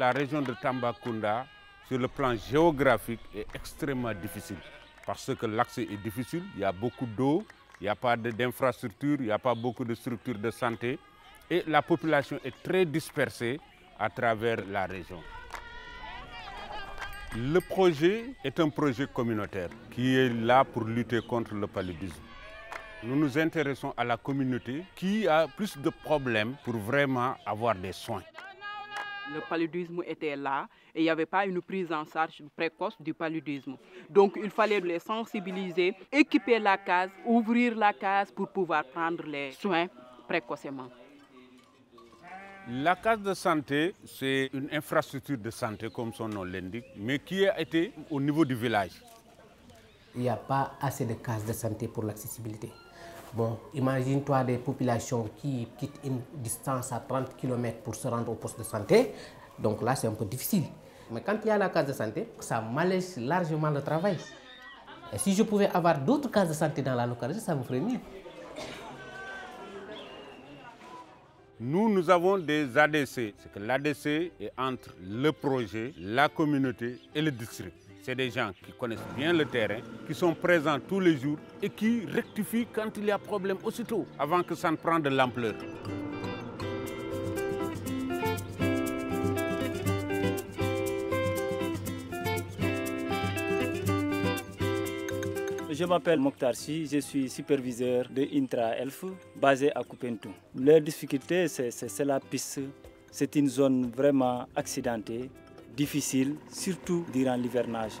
La région de Tambacounda, sur le plan géographique, est extrêmement difficile parce que l'accès est difficile, il y a beaucoup d'eau, il n'y a pas d'infrastructures, il n'y a pas beaucoup de structures de santé et la population est très dispersée à travers la région. Le projet est un projet communautaire qui est là pour lutter contre le paludisme. Nous nous intéressons à la communauté qui a plus de problèmes pour vraiment avoir des soins. Le paludisme était là et il n'y avait pas une prise en charge précoce du paludisme. Donc il fallait les sensibiliser, équiper la case, ouvrir la case pour pouvoir prendre les soins précocement. La case de santé, c'est une infrastructure de santé, comme son nom l'indique, mais qui a été au niveau du village. Il n'y a pas assez de cases de santé pour l'accessibilité. Bon, imagine-toi des populations qui quittent une distance à 30 km pour se rendre au poste de santé. Donc là, c'est un peu difficile. Mais quand il y a la case de santé, ça m'allège largement le travail. Et si je pouvais avoir d'autres cases de santé dans la localité, ça me ferait mieux. Nous, nous avons des ADC. C'est que l'ADC est entre le projet, la communauté et le district. C'est des gens qui connaissent bien le terrain, qui sont présents tous les jours et qui rectifient quand il y a problème aussitôt, avant que ça ne prenne de l'ampleur. Je m'appelle Mokhtar je suis superviseur de Intra Elf basé à Koupentou. La difficulté, c'est la piste. C'est une zone vraiment accidentée, difficile, surtout durant l'hivernage.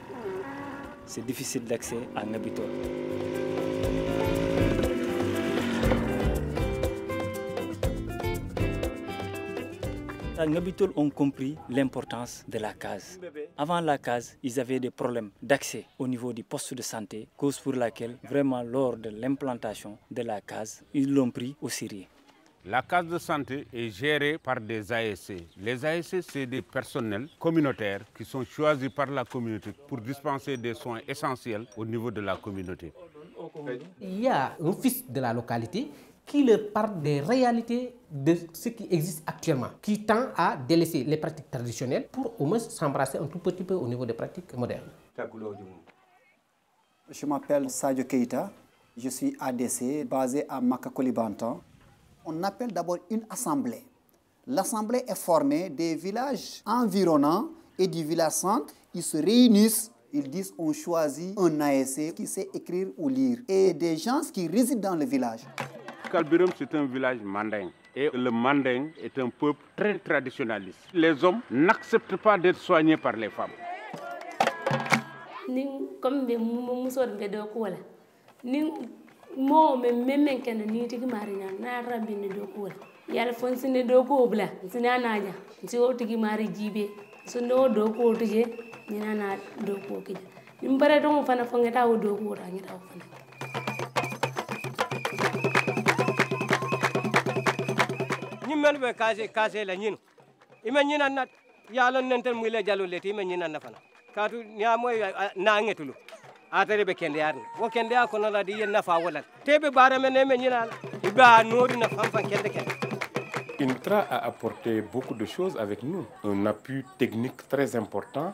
C'est difficile d'accès à Ngabito. Les ont compris l'importance de la case. Avant la case, ils avaient des problèmes d'accès au niveau du poste de santé, cause pour laquelle, vraiment, lors de l'implantation de la case, ils l'ont pris au sérieux. La case de santé est gérée par des ASC. Les ASC, c'est des personnels communautaires qui sont choisis par la communauté pour dispenser des soins essentiels au niveau de la communauté. Il y a un fils de la localité qui leur parle des réalités de ce qui existe actuellement, qui tend à délaisser les pratiques traditionnelles pour au moins s'embrasser un tout petit peu au niveau des pratiques modernes. Je m'appelle Sadio Keita, je suis ADC basé à Makakolibantan. On appelle d'abord une assemblée. L'assemblée est formée des villages environnants et du village centre. Ils se réunissent, ils disent on choisit un ASC qui sait écrire ou lire et des gens qui résident dans le village. Kalbirum, c'est un village manding. Et le manding est un peuple très traditionnaliste. Les hommes n'acceptent pas d'être soignés par les femmes. comme moo min min min kene niitigi maariña naa rabbi ne dokuwol yala fon sine dokuwo bula sina naaja si wo tigi maari jiibe. Sonde wo dokuwo tije ñina naa dokuwo kija ɗum bare toŋo fana fo ŋeta wo dokuwo ta ŋeta wo fana. Ñimmel ɓe kase kase la ñinu ima ñinan nat yaalon nenten muy le jalol le ti ima ñinan na fana. Kaatu ñaamoy naa ŋetulu atare ɓe kende yarni wo kende a kono la di yen nafa wolal teɓe ɓara men eme ñinala iɓa noori na fanfan kende kende INTRA a apporté beaucoup de choses avec nous. Un appui technique très important,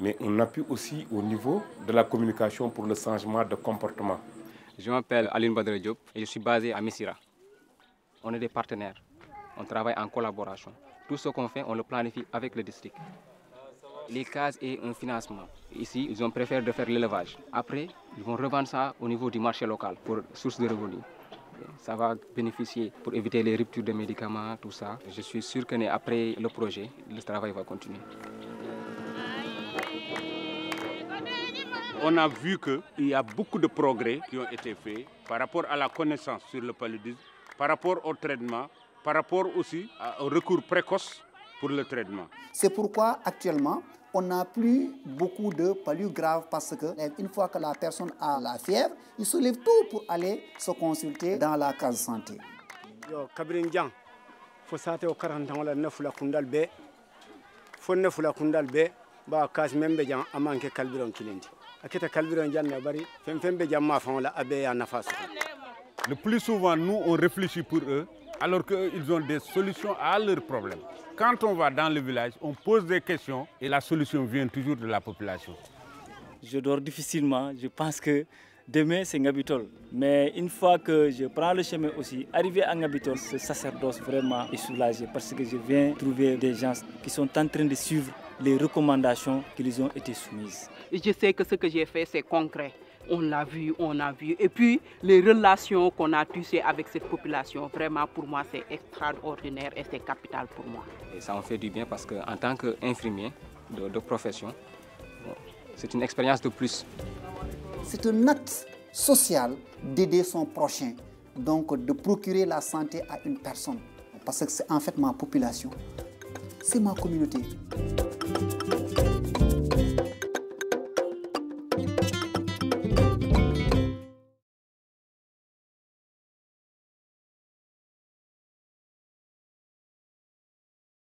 mais un appui aussi au niveau de la communication pour le changement de comportement. Je m'appelle Aline Badre Diop et je suis basé à Missira. On est des partenaires. On travaille en collaboration. Tout ce qu'on fait, on le planifie avec le district. Les cases et un financement. Ici, ils ont préféré faire l'élevage. Après, ils vont revendre ça au niveau du marché local pour source de revenus. Ça va bénéficier pour éviter les ruptures de médicaments, tout ça. Je suis sûr que après le projet, le travail va continuer. On a vu qu'il y a beaucoup de progrès qui ont été faits par rapport à la connaissance sur le paludisme, par rapport au traitement, par rapport aussi au recours précoce pour le traitement. C'est pourquoi actuellement, on n'a plus beaucoup de palus graves parce que une fois que la personne a la fièvre, il se lève tout pour aller se consulter dans la case santé. yo kabirin jang fo sate o karantan wala nafula kundal be fo nafula kundal be ba kas membe jang amanke kalbiron kilindi akita kalbiron janne bari fem fem be jam ma fa wala abe ya nafa Le plus souvent, nous, on réfléchit pour eux, alors qu'ils ont des solutions à leurs problèmes. Quand on va dans le village, on pose des questions et la solution vient toujours de la population. Je dors difficilement. Je pense que demain, c'est Ngabitol. Mais une fois que je prends le chemin aussi, arrivé à Ngabitol, ce sacerdoce vraiment est soulagé parce que je viens trouver des gens qui sont en train de suivre les recommandations qui les ont été soumises. Je sais que ce que j'ai fait, c'est concret. On l'a vu, on a vu. Et puis, les relations qu'on a tissées avec cette population, vraiment, pour moi, c'est extraordinaire et c'est capital pour moi. Et ça en fait du bien parce qu'en tant qu'infirmier de, de profession, c'est une expérience de plus. C'est un acte social d'aider son prochain, donc de procurer la santé à une personne. Parce que c'est en fait ma population, c'est ma communauté.